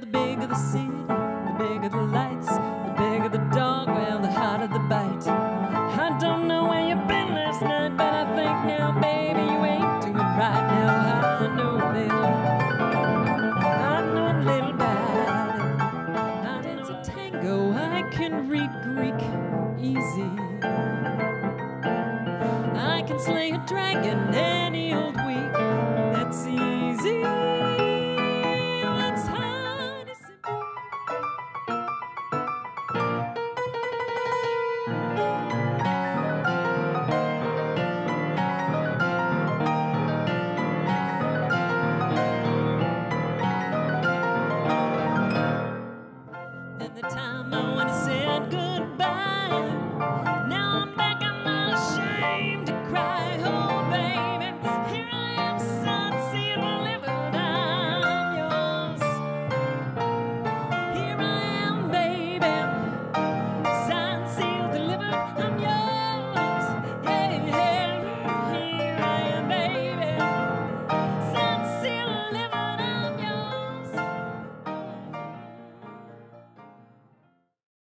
the bigger the city, the bigger the lights, the bigger the dog, well, the harder the bite. I don't know where you've been last night, but I think now, baby, you ain't doing right now. I know a little, I know a little bad. I dance a tango, I can read Greek easy. I can slay a dragon Then the time I went and said goodbye.